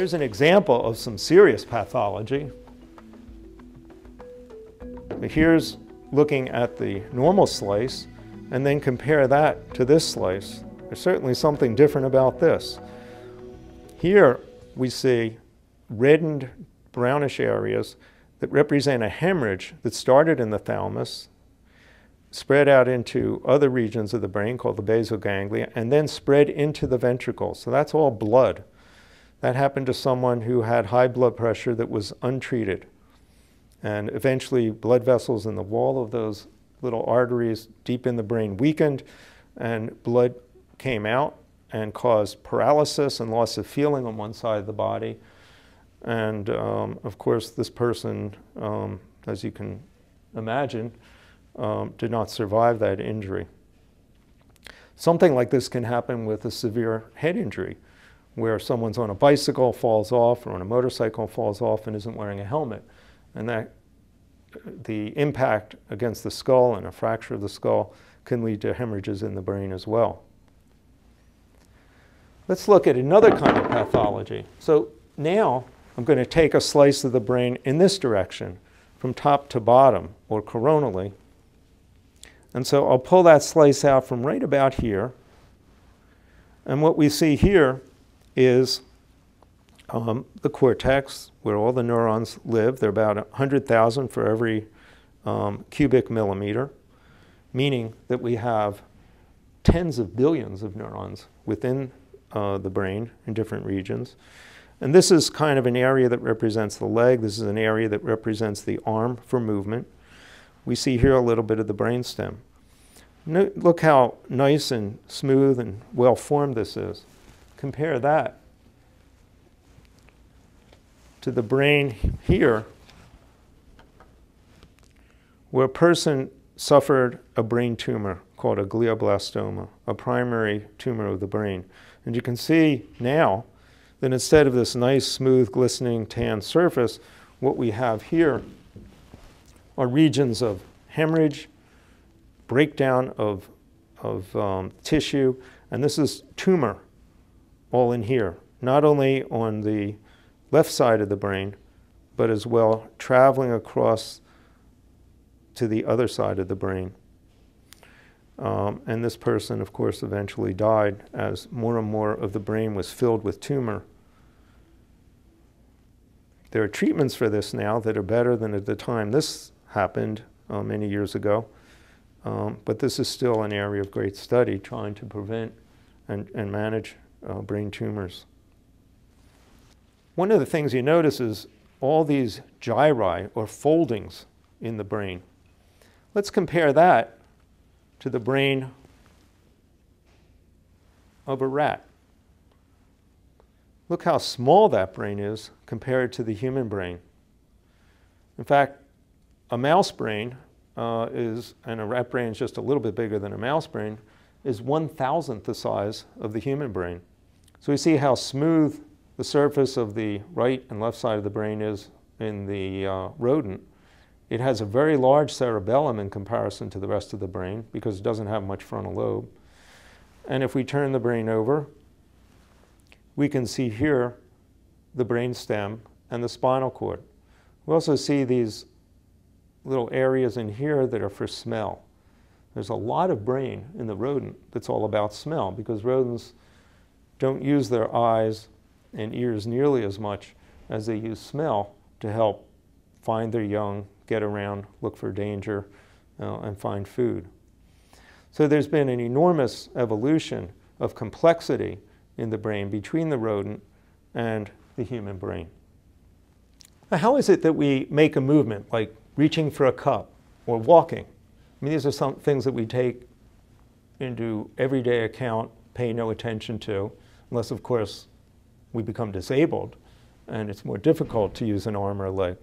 Here's an example of some serious pathology. Here's looking at the normal slice and then compare that to this slice. There's certainly something different about this. Here we see reddened brownish areas that represent a hemorrhage that started in the thalamus, spread out into other regions of the brain called the basal ganglia, and then spread into the ventricle. So that's all blood. That happened to someone who had high blood pressure that was untreated. And eventually, blood vessels in the wall of those little arteries deep in the brain weakened, and blood came out and caused paralysis and loss of feeling on one side of the body. And um, of course, this person, um, as you can imagine, um, did not survive that injury. Something like this can happen with a severe head injury, where someone's on a bicycle, falls off, or on a motorcycle, falls off, and isn't wearing a helmet. And that the impact against the skull and a fracture of the skull can lead to hemorrhages in the brain as well. Let's look at another kind of pathology. So now I'm going to take a slice of the brain in this direction, from top to bottom, or coronally. And so I'll pull that slice out from right about here. And what we see here is um, the cortex, where all the neurons live. They're about 100,000 for every um, cubic millimeter, meaning that we have tens of billions of neurons within uh, the brain in different regions. And this is kind of an area that represents the leg. This is an area that represents the arm for movement. We see here a little bit of the brainstem. No, look how nice and smooth and well formed this is. Compare that to the brain here, where a person suffered a brain tumor called a glioblastoma, a primary tumor of the brain. And you can see now that instead of this nice, smooth, glistening tan surface, what we have here are regions of hemorrhage, breakdown of, of um, tissue, and this is tumor all in here, not only on the left side of the brain, but as well traveling across to the other side of the brain. Um, and this person, of course, eventually died as more and more of the brain was filled with tumor. There are treatments for this now that are better than at the time this happened uh, many years ago. Um, but this is still an area of great study trying to prevent and, and manage uh, brain tumors. One of the things you notice is all these gyri or foldings in the brain. Let's compare that to the brain of a rat. Look how small that brain is compared to the human brain. In fact, a mouse brain uh, is, and a rat brain is just a little bit bigger than a mouse brain, is one thousandth the size of the human brain. So we see how smooth the surface of the right and left side of the brain is in the uh, rodent, it has a very large cerebellum in comparison to the rest of the brain because it doesn't have much frontal lobe. And if we turn the brain over, we can see here the brain stem and the spinal cord. We also see these little areas in here that are for smell. There's a lot of brain in the rodent that's all about smell because rodents don't use their eyes and ears nearly as much as they use smell to help find their young, get around, look for danger, uh, and find food. So there's been an enormous evolution of complexity in the brain between the rodent and the human brain. Now, how is it that we make a movement, like reaching for a cup or walking? I mean, these are some things that we take into everyday account, pay no attention to, unless, of course, we become disabled and it's more difficult to use an arm or a leg.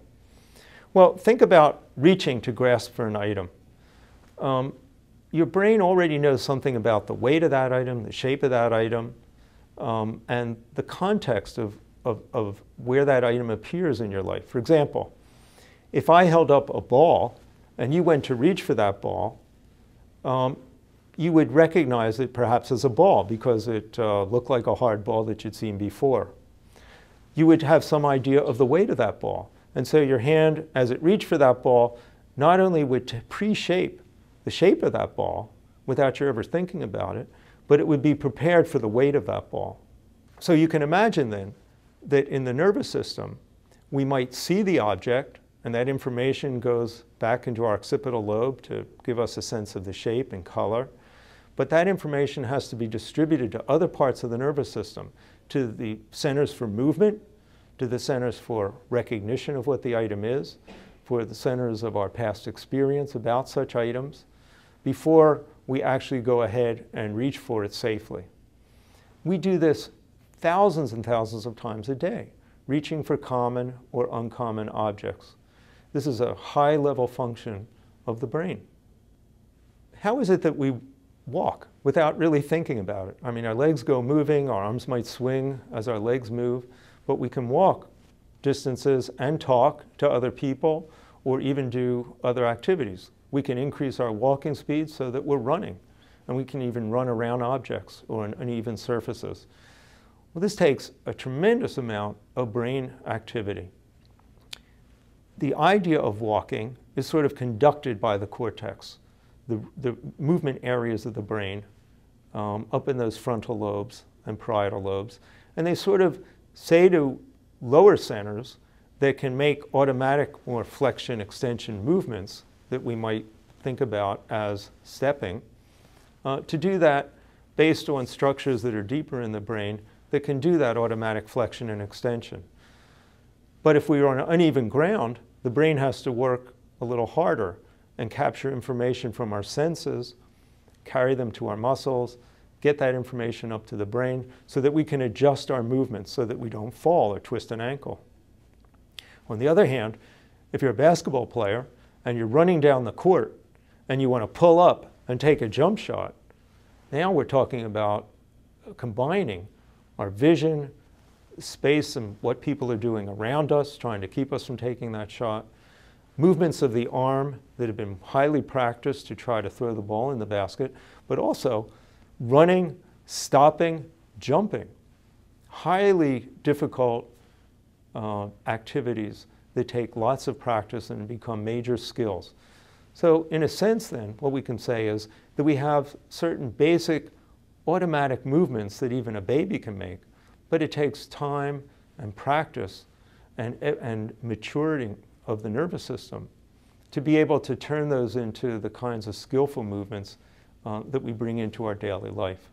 Well, think about reaching to grasp for an item. Um, your brain already knows something about the weight of that item, the shape of that item, um, and the context of, of, of where that item appears in your life. For example, if I held up a ball and you went to reach for that ball, um, you would recognize it perhaps as a ball because it uh, looked like a hard ball that you'd seen before. you would have some idea of the weight of that ball. And so your hand, as it reached for that ball, not only would pre-shape the shape of that ball without you ever thinking about it, but it would be prepared for the weight of that ball. So you can imagine then that in the nervous system, we might see the object, and that information goes back into our occipital lobe to give us a sense of the shape and color. But that information has to be distributed to other parts of the nervous system, to the centers for movement, to the centers for recognition of what the item is, for the centers of our past experience about such items, before we actually go ahead and reach for it safely. We do this thousands and thousands of times a day, reaching for common or uncommon objects. This is a high level function of the brain. How is it that we walk without really thinking about it? I mean, our legs go moving, our arms might swing as our legs move, but we can walk distances and talk to other people or even do other activities. We can increase our walking speed so that we're running, and we can even run around objects or uneven surfaces. Well, this takes a tremendous amount of brain activity. The idea of walking is sort of conducted by the cortex, the, the movement areas of the brain um, up in those frontal lobes and parietal lobes. And they sort of say to lower centers that can make automatic or flexion extension movements that we might think about as stepping, uh, to do that based on structures that are deeper in the brain that can do that automatic flexion and extension. But if we are on uneven ground, the brain has to work a little harder and capture information from our senses, carry them to our muscles, get that information up to the brain so that we can adjust our movements so that we don't fall or twist an ankle. On the other hand, if you're a basketball player and you're running down the court and you want to pull up and take a jump shot, now we're talking about combining our vision, space, and what people are doing around us, trying to keep us from taking that shot, movements of the arm that have been highly practiced to try to throw the ball in the basket, but also running, stopping, jumping. Highly difficult uh, activities that take lots of practice and become major skills. So in a sense then, what we can say is that we have certain basic automatic movements that even a baby can make, but it takes time and practice and, and maturity of the nervous system to be able to turn those into the kinds of skillful movements uh, that we bring into our daily life.